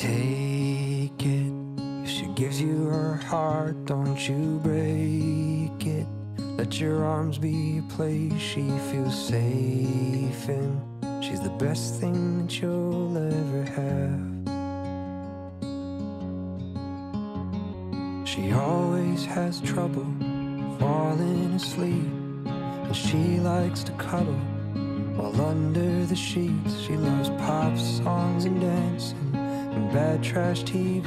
Take it. If she gives you her heart, don't you break it. Let your arms be a place she feels safe in. She's the best thing that you'll ever have. She always has trouble falling asleep, and she likes to cuddle while under the sheets. She loves pop songs and dancing and bad trash TV.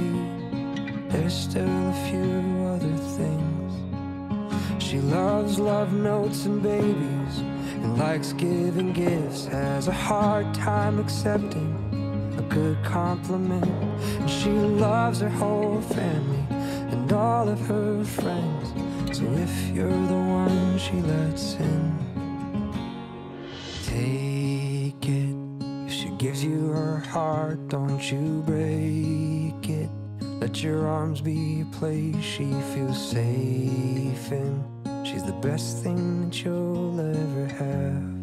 There's still a few other things. She loves love notes and babies and likes giving gifts. Has a hard time accepting a good compliment. And she loves her whole family and all of her friends. So if you're the one she lets in, heart, don't you break it. Let your arms be a place she feels safe in. She's the best thing that you'll ever have.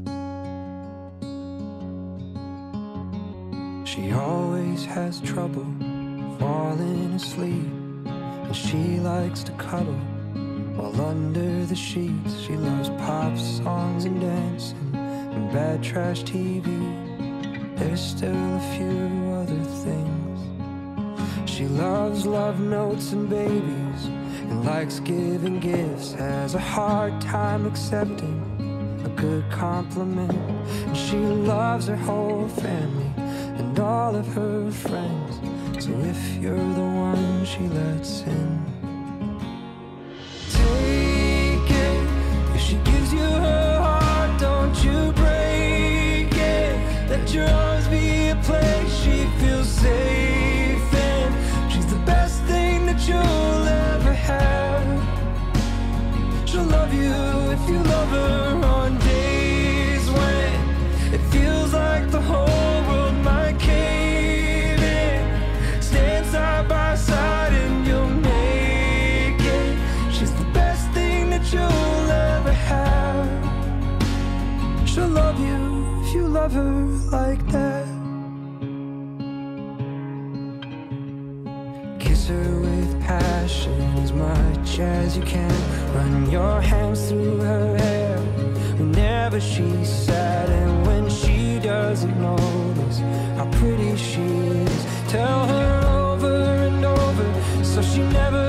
She always has trouble falling asleep, and she likes to cuddle while under the sheets. She loves pop songs and dancing and bad trash TV. There's still a few other things. She loves love notes and babies and likes giving gifts. Has a hard time accepting a good compliment. And she loves her whole family and all of her friends. So if you're the one she lets in, take it. If she gives you her like that. Kiss her with passion as much as you can. Run your hands through her hair whenever she's sad. And when she doesn't notice how pretty she is, tell her over and over so she never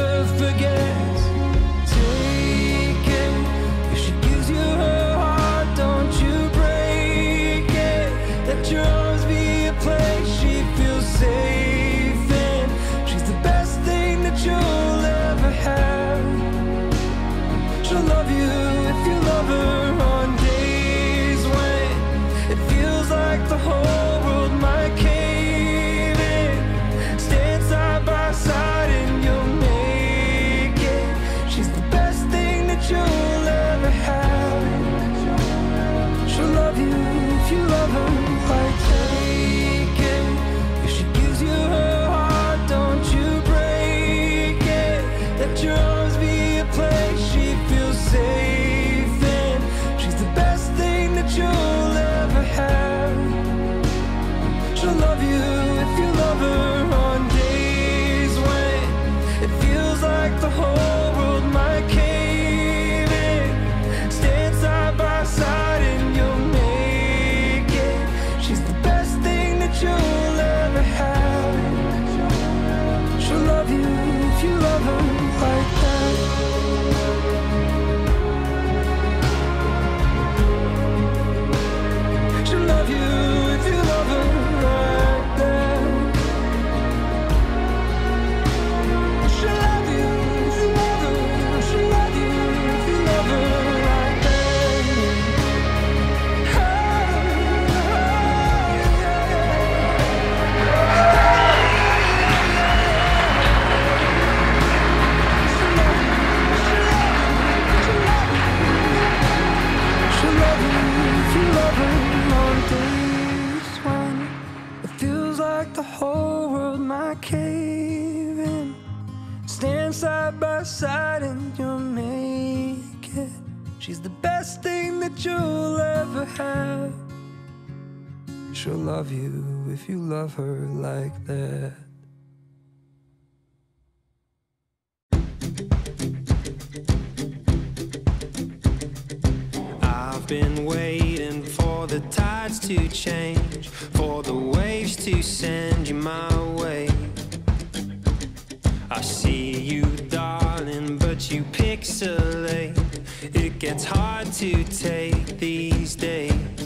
like the whole world my cave in. Stand side by side and you'll make it. She's the best thing that you'll ever have. She'll love you if you love her like that. I've been waiting for the tides to change to send you my way. I see you, darling, but you pixelate. It gets hard to take these days.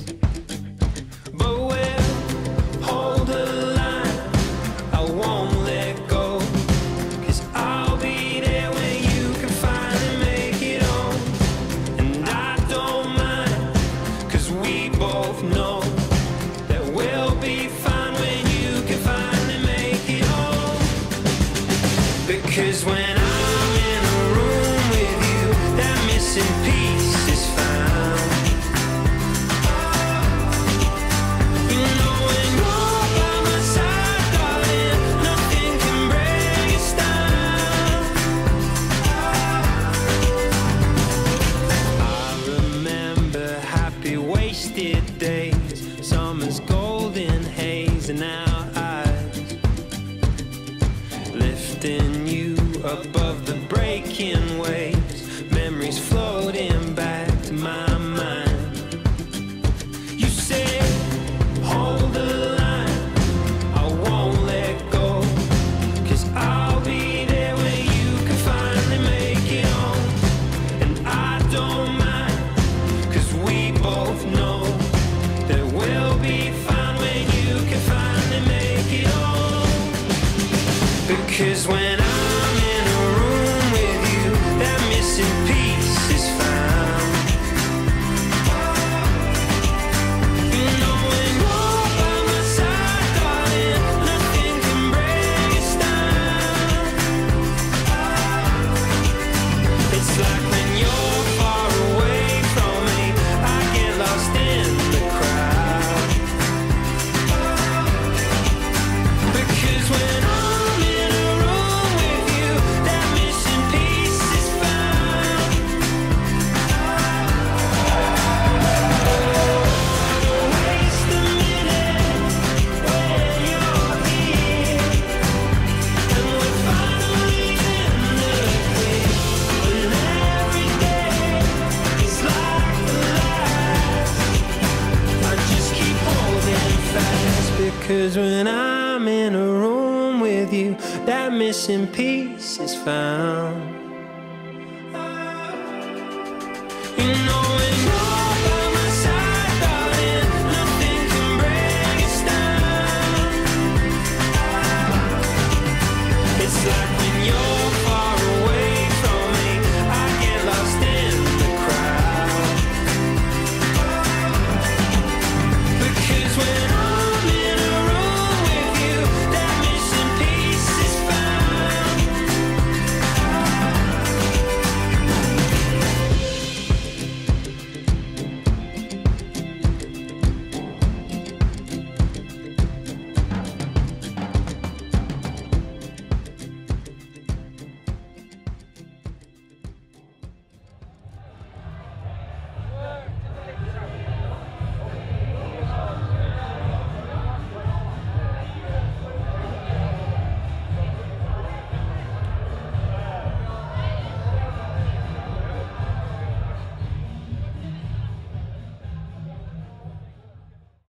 missing piece is found.